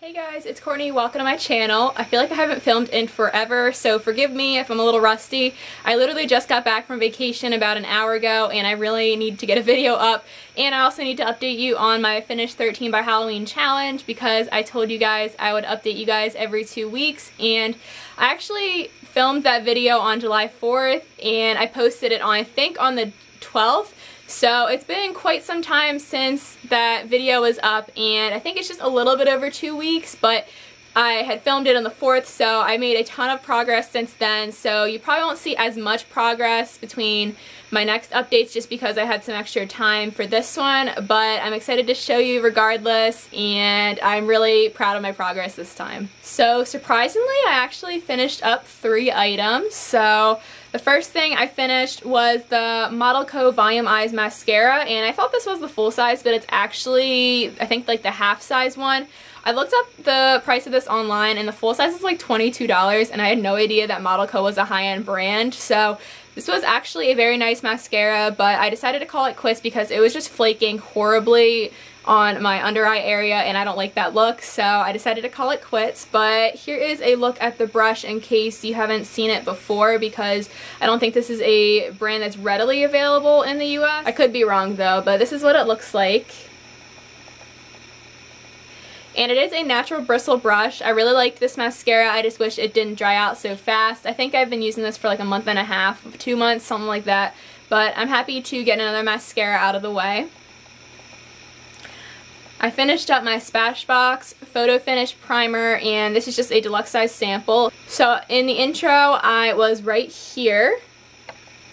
Hey guys, it's Courtney. Welcome to my channel. I feel like I haven't filmed in forever, so forgive me if I'm a little rusty. I literally just got back from vacation about an hour ago, and I really need to get a video up. And I also need to update you on my Finish 13 by Halloween challenge because I told you guys I would update you guys every two weeks, and I actually filmed that video on July 4th, and I posted it on, I think, on the 12th. So it's been quite some time since that video was up and I think it's just a little bit over two weeks but I had filmed it on the 4th so I made a ton of progress since then so you probably won't see as much progress between my next updates just because I had some extra time for this one but I'm excited to show you regardless and I'm really proud of my progress this time. So surprisingly I actually finished up three items so the first thing I finished was the ModelCo Volume Eyes Mascara, and I thought this was the full size, but it's actually, I think, like the half size one. I looked up the price of this online, and the full size is like $22, and I had no idea that ModelCo was a high-end brand, so this was actually a very nice mascara, but I decided to call it quits because it was just flaking horribly on my under eye area and I don't like that look so I decided to call it quits but here is a look at the brush in case you haven't seen it before because I don't think this is a brand that's readily available in the US. I could be wrong though but this is what it looks like. And it is a natural bristle brush. I really like this mascara. I just wish it didn't dry out so fast. I think I've been using this for like a month and a half, two months, something like that. But I'm happy to get another mascara out of the way. I finished up my Smashbox Photo Finish Primer and this is just a deluxe size sample. So in the intro I was right here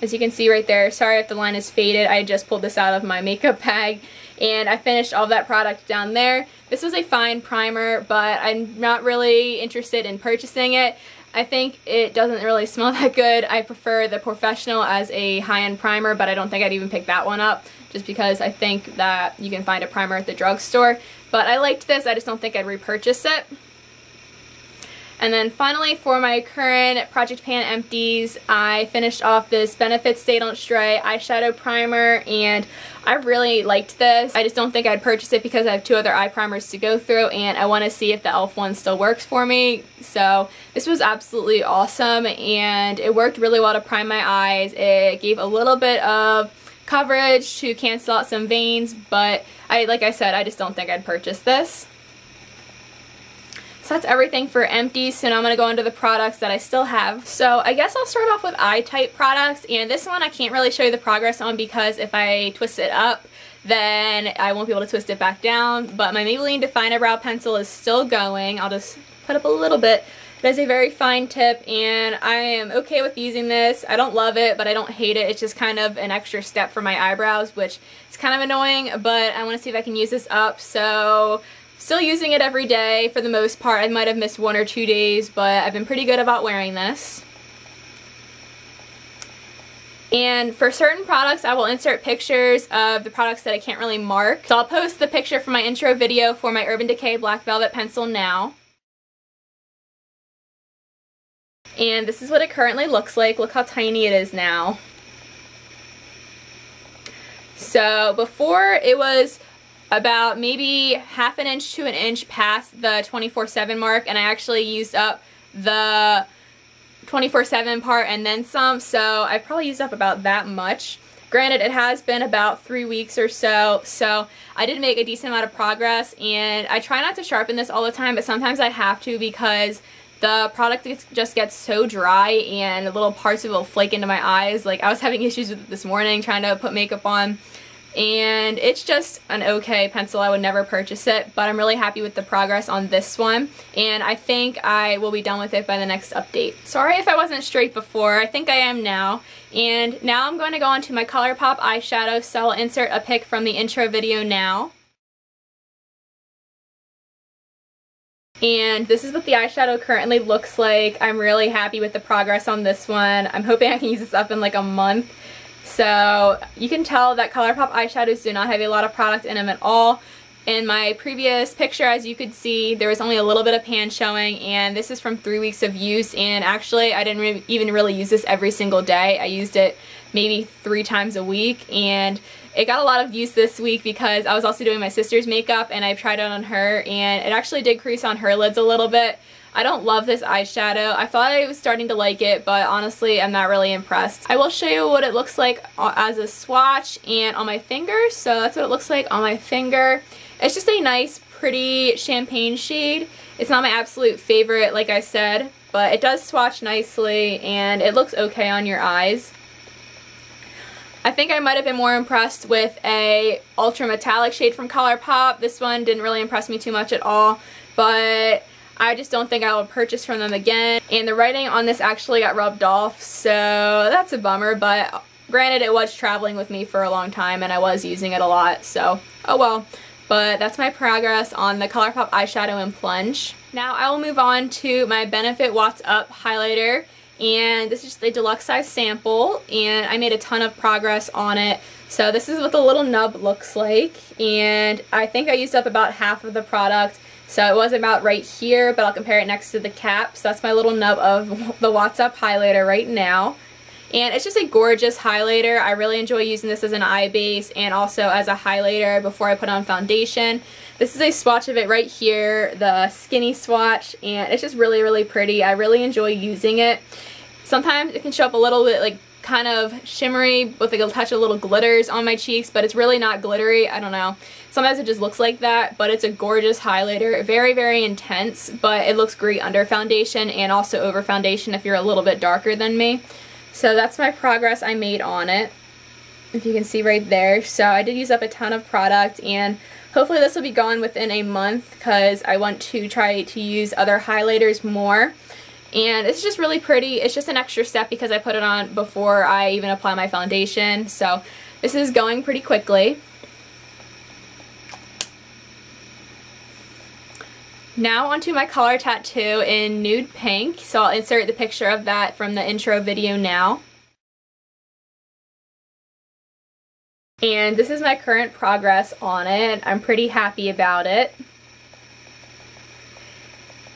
as you can see right there. Sorry if the line is faded. I just pulled this out of my makeup bag and I finished all that product down there. This was a fine primer but I'm not really interested in purchasing it. I think it doesn't really smell that good. I prefer the POREfessional as a high-end primer but I don't think I'd even pick that one up just because I think that you can find a primer at the drugstore. But I liked this, I just don't think I'd repurchase it. And then finally for my current Project Pan Empties, I finished off this Benefit Stay Don't Stray eyeshadow primer and I really liked this. I just don't think I'd purchase it because I have two other eye primers to go through and I want to see if the e.l.f. one still works for me. So this was absolutely awesome and it worked really well to prime my eyes. It gave a little bit of coverage to cancel out some veins, but I, like I said, I just don't think I'd purchase this. So that's everything for empties. So now I'm going to go into the products that I still have. So I guess I'll start off with eye type products. And this one I can't really show you the progress on because if I twist it up, then I won't be able to twist it back down. But my Maybelline Define Brow Pencil is still going. I'll just put up a little bit. It is a very fine tip and I am okay with using this. I don't love it, but I don't hate it. It's just kind of an extra step for my eyebrows, which is kind of annoying, but I want to see if I can use this up. So still using it every day for the most part. I might have missed one or two days, but I've been pretty good about wearing this. And for certain products, I will insert pictures of the products that I can't really mark. So I'll post the picture for my intro video for my Urban Decay Black Velvet Pencil now. And this is what it currently looks like. Look how tiny it is now. So before it was about maybe half an inch to an inch past the 24-7 mark and I actually used up the 24-7 part and then some so I probably used up about that much. Granted it has been about three weeks or so so I did make a decent amount of progress and I try not to sharpen this all the time but sometimes I have to because the product just gets so dry and little parts of it will flake into my eyes. Like I was having issues with it this morning trying to put makeup on and it's just an okay pencil. I would never purchase it, but I'm really happy with the progress on this one, and I think I will be done with it by the next update. Sorry if I wasn't straight before. I think I am now, and now I'm going to go on to my ColourPop eyeshadow, so I'll insert a pic from the intro video now. And this is what the eyeshadow currently looks like. I'm really happy with the progress on this one. I'm hoping I can use this up in like a month. So you can tell that ColourPop eyeshadows do not have a lot of product in them at all. In my previous picture, as you could see, there was only a little bit of pan showing, and this is from three weeks of use, and actually I didn't re even really use this every single day. I used it maybe three times a week and it got a lot of use this week because I was also doing my sister's makeup and I tried it on her and it actually did crease on her lids a little bit. I don't love this eyeshadow. I thought I was starting to like it, but honestly, I'm not really impressed. I will show you what it looks like uh, as a swatch and on my finger. So that's what it looks like on my finger. It's just a nice, pretty champagne shade. It's not my absolute favorite, like I said, but it does swatch nicely and it looks okay on your eyes. I think I might have been more impressed with a ultra metallic shade from ColourPop. This one didn't really impress me too much at all, but I just don't think I will purchase from them again. And the writing on this actually got rubbed off, so that's a bummer, but granted it was traveling with me for a long time and I was using it a lot, so oh well. But that's my progress on the ColourPop eyeshadow and Plunge. Now I will move on to my Benefit Watts Up highlighter and this is just a deluxe size sample and I made a ton of progress on it. So this is what the little nub looks like and I think I used up about half of the product so it was about right here, but I'll compare it next to the cap. So that's my little nub of the Watts Up highlighter right now. And it's just a gorgeous highlighter. I really enjoy using this as an eye base and also as a highlighter before I put on foundation. This is a swatch of it right here, the skinny swatch, and it's just really, really pretty. I really enjoy using it. Sometimes it can show up a little bit like kind of shimmery with like a touch of little glitters on my cheeks, but it's really not glittery. I don't know. Sometimes it just looks like that, but it's a gorgeous highlighter. Very, very intense, but it looks great under foundation and also over foundation if you're a little bit darker than me. So that's my progress I made on it, if you can see right there. So I did use up a ton of product and hopefully this will be gone within a month because I want to try to use other highlighters more and it's just really pretty. It's just an extra step because I put it on before I even apply my foundation. So this is going pretty quickly. Now onto my Color Tattoo in nude pink. So I'll insert the picture of that from the intro video now. And this is my current progress on it. I'm pretty happy about it.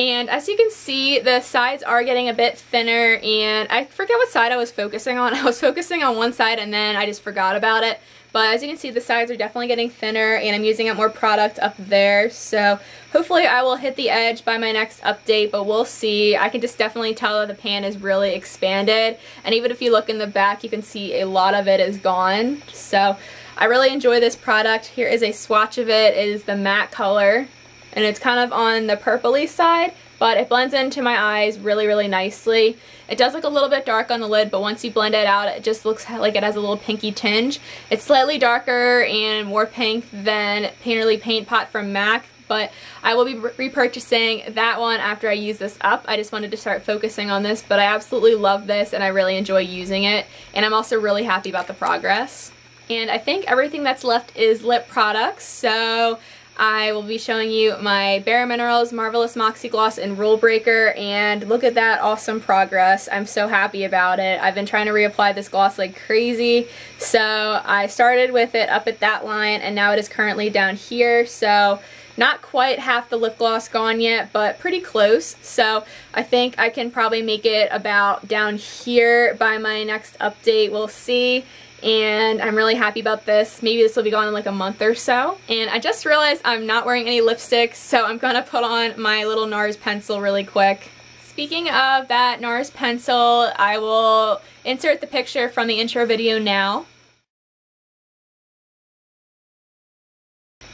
And as you can see, the sides are getting a bit thinner and I forget what side I was focusing on. I was focusing on one side and then I just forgot about it. But as you can see, the sides are definitely getting thinner and I'm using up more product up there. So hopefully I will hit the edge by my next update, but we'll see. I can just definitely tell that the pan is really expanded. And even if you look in the back, you can see a lot of it is gone. So I really enjoy this product. Here is a swatch of it. It is the matte color and it's kind of on the purpley side but it blends into my eyes really really nicely it does look a little bit dark on the lid but once you blend it out it just looks like it has a little pinky tinge it's slightly darker and more pink than Painterly Paint Pot from MAC but I will be repurchasing that one after I use this up. I just wanted to start focusing on this, but I absolutely love this and I really enjoy using it. And I'm also really happy about the progress. And I think everything that's left is lip products. So I will be showing you my Bare Minerals Marvelous Moxie Gloss in Rule Breaker and look at that awesome progress. I'm so happy about it. I've been trying to reapply this gloss like crazy so I started with it up at that line and now it is currently down here so not quite half the lip gloss gone yet, but pretty close. So I think I can probably make it about down here by my next update. We'll see and I'm really happy about this. Maybe this will be gone in like a month or so. And I just realized I'm not wearing any lipsticks, so I'm gonna put on my little NARS pencil really quick. Speaking of that NARS pencil, I will insert the picture from the intro video now.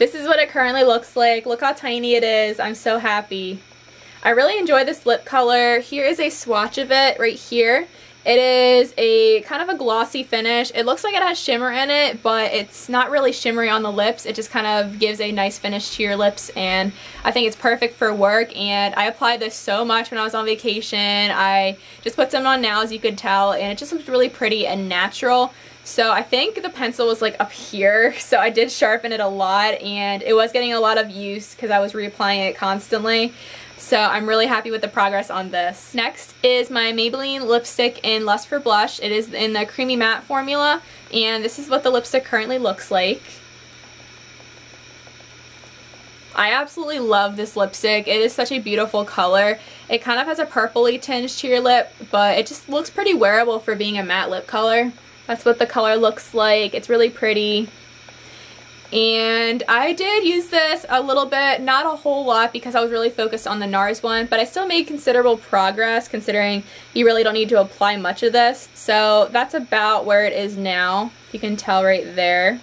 This is what it currently looks like. Look how tiny it is. I'm so happy. I really enjoy this lip color. Here is a swatch of it right here. It is a kind of a glossy finish. It looks like it has shimmer in it, but it's not really shimmery on the lips. It just kind of gives a nice finish to your lips, and I think it's perfect for work, and I applied this so much when I was on vacation. I just put some on now, as you could tell, and it just looks really pretty and natural. So I think the pencil was like up here, so I did sharpen it a lot, and it was getting a lot of use because I was reapplying it constantly. So I'm really happy with the progress on this. Next is my Maybelline lipstick in Lust for Blush. It is in the Creamy Matte formula, and this is what the lipstick currently looks like. I absolutely love this lipstick. It is such a beautiful color. It kind of has a purpley tinge to your lip, but it just looks pretty wearable for being a matte lip color. That's what the color looks like. It's really pretty. And I did use this a little bit, not a whole lot because I was really focused on the NARS one, but I still made considerable progress considering you really don't need to apply much of this. So that's about where it is now. You can tell right there.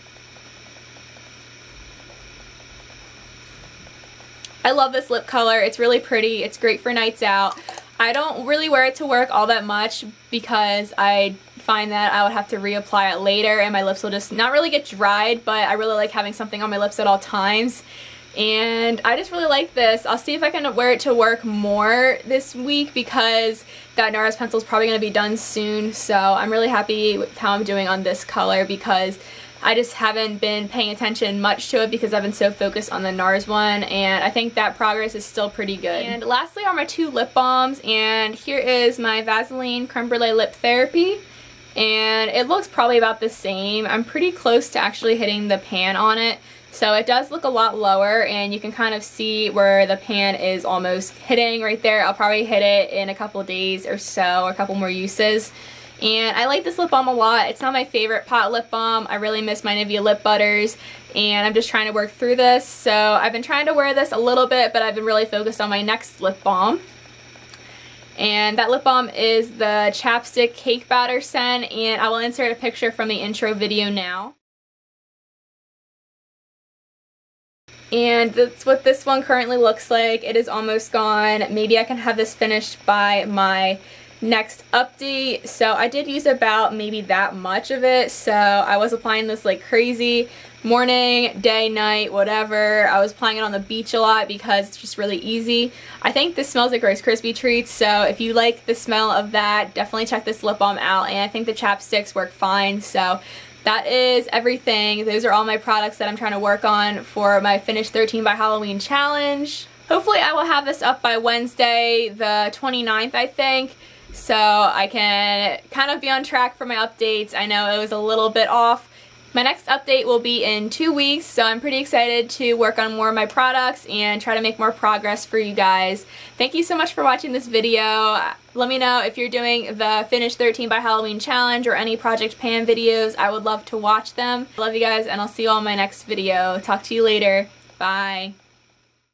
I love this lip color. It's really pretty. It's great for nights out. I don't really wear it to work all that much because I find that I would have to reapply it later and my lips will just not really get dried, but I really like having something on my lips at all times. And I just really like this. I'll see if I can wear it to work more this week because that NARS pencil is probably going to be done soon. So I'm really happy with how I'm doing on this color because I just haven't been paying attention much to it because I've been so focused on the NARS one and I think that progress is still pretty good. And lastly are my two lip balms and here is my Vaseline Creme Brulee Lip Therapy and it looks probably about the same. I'm pretty close to actually hitting the pan on it. So it does look a lot lower and you can kind of see where the pan is almost hitting right there. I'll probably hit it in a couple days or so or a couple more uses. And I like this lip balm a lot. It's not my favorite pot lip balm. I really miss my Nivea lip butters and I'm just trying to work through this. So I've been trying to wear this a little bit but I've been really focused on my next lip balm. And that lip balm is the Chapstick Cake Batter scent and I will insert a picture from the intro video now. And that's what this one currently looks like. It is almost gone. Maybe I can have this finished by my next update. So I did use about maybe that much of it. So I was applying this like crazy morning, day, night, whatever. I was applying it on the beach a lot because it's just really easy. I think this smells like Rice Krispie treats. So if you like the smell of that, definitely check this lip balm out. And I think the chapsticks work fine. So that is everything. Those are all my products that I'm trying to work on for my Finish 13 by Halloween challenge. Hopefully I will have this up by Wednesday the 29th I think so I can kind of be on track for my updates. I know it was a little bit off. My next update will be in two weeks, so I'm pretty excited to work on more of my products and try to make more progress for you guys. Thank you so much for watching this video. Let me know if you're doing the Finish 13 by Halloween challenge or any Project Pan videos. I would love to watch them. Love you guys, and I'll see you all in my next video. Talk to you later. Bye.